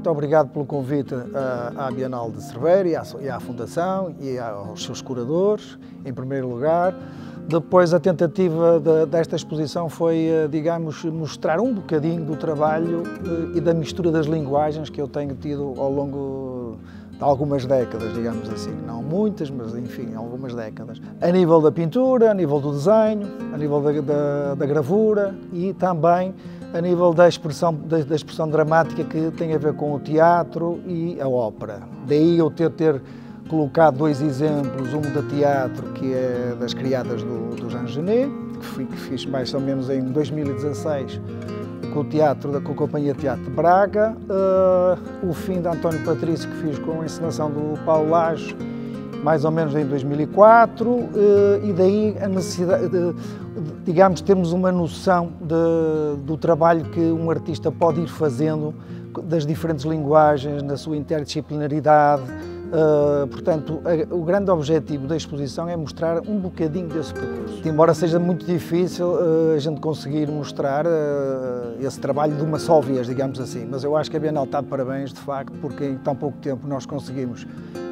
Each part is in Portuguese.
muito obrigado pelo convite à, à Bienal de Cerveira e à, Fundação e aos seus curadores, em primeiro lugar. Depois, a tentativa de, desta exposição foi, eh, digamos, mostrar um bocadinho do trabalho eh, e da mistura das linguagens que eu tenho tido ao longo de algumas décadas, digamos assim. Não muitas, mas enfim, algumas décadas. A nível da pintura, a nível do desenho, a nível da, da, da gravura e também a nível da expressão, da, da, expressão dramática que tem a ver com o teatro e a ópera. Daí eu ter, ter colocado dois exemplos, um de teatro, que é das criadas do, do Jean Genet, que, fui, que fiz mais ou menos em 2016 com o teatro, com a Companhia Teatro de Braga, uh, o fim de António Patrício que fiz com a encenação do Paulo Lajo, mais ou menos em 2004, uh, eh, e daí a necessidade de, digamos, termos uma noção de, do trabalho que um artista pode ir fazendo das diferentes linguagens, na sua interdisciplinaridade, Uh, portanto, a, o grande objetivo da exposição é mostrar um bocadinho desse percurso. Embora seja muito difícil uh, a gente conseguir mostrar uh, esse trabalho de uma só vez, digamos assim, mas eu acho que a Bienal está de parabéns, de facto, porque em tão pouco tempo nós conseguimos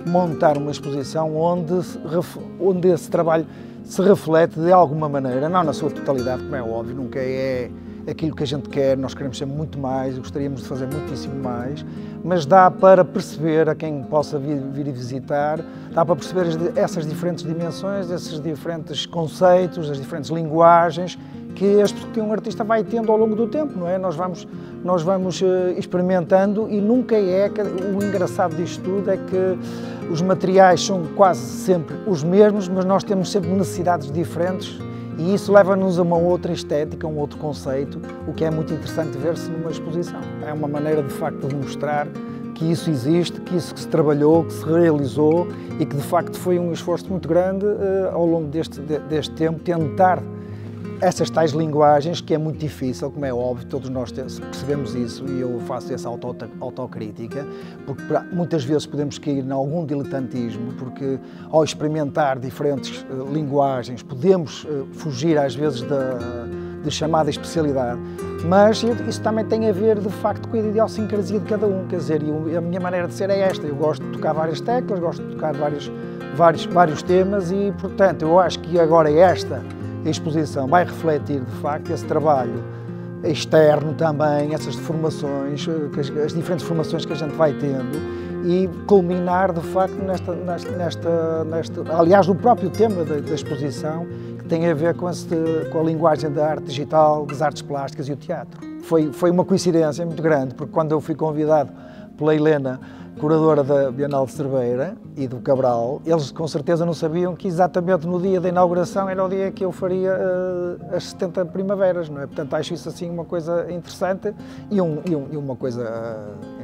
montar uma exposição onde, onde esse trabalho se reflete de alguma maneira, não na sua totalidade, como é óbvio, nunca é aquilo que a gente quer, nós queremos ser muito mais, gostaríamos de fazer muitíssimo mais, mas dá para perceber a quem possa vir, vir visitar, dá para perceber essas diferentes dimensões, esses diferentes conceitos, as diferentes linguagens que, que um artista vai tendo ao longo do tempo, não é? Nós vamos, nós vamos eh, experimentando e nunca é, o engraçado disto tudo é que os materiais são quase sempre os mesmos, mas nós temos sempre necessidades diferentes e isso leva-nos a uma outra estética, um outro conceito, o que é muito interessante ver-se numa exposição. É uma maneira, de facto, de mostrar que isso existe, que isso que se trabalhou, que se realizou e que, de facto, foi um esforço muito grande uh, ao longo deste, deste tempo tentar essas tais linguagens, que é muito difícil, como é óbvio, todos nós percebemos isso e eu faço essa auto, autocrítica, porque muitas vezes podemos cair em algum diletantismo, porque ao experimentar diferentes uh, linguagens podemos uh, fugir às vezes da de chamada especialidade, mas isso também tem a ver de facto com a idiosincrasia de cada um, quer dizer, eu, a minha maneira de ser é esta, eu gosto de tocar várias teclas, gosto de tocar vários, vários, vários temas e, portanto, eu acho que agora é esta a exposição vai refletir, de facto, esse trabalho externo também, essas formações, eh, as diferentes formações que a gente vai tendo e culminar, de facto, nesta, nesta, nesta, aliás, no próprio tema da, da exposição, tem a ver com, com a linguagem da arte digital, das artes plásticas e o teatro. Foi, foi uma coincidência muito grande, porque quando eu fui convidado pela Helena curadora da Bienal de Cerveira e do Cabral, eles com certeza não sabiam que exatamente no dia da inauguração era o dia que eu faria uh, as 70 primaveras, não é? Portanto, acho isso assim uma coisa interessante e, um, e, um, e uma coisa, uh,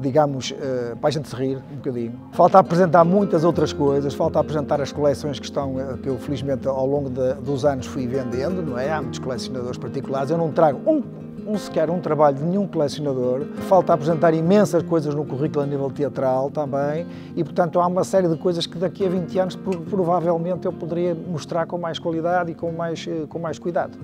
digamos, uh, para a gente se rir um bocadinho. Falta apresentar muitas outras coisas, falta apresentar as coleções que estão, que eu felizmente ao longo de, dos anos fui vendendo, não é? Há muitos colecionadores particulares, eu não trago um um sequer um trabalho de nenhum colecionador. Falta apresentar imensas coisas no currículo a nível teatral também e, portanto, há uma série de coisas que daqui a 20 anos provavelmente eu poderia mostrar com mais qualidade e com mais, eh, com mais cuidado.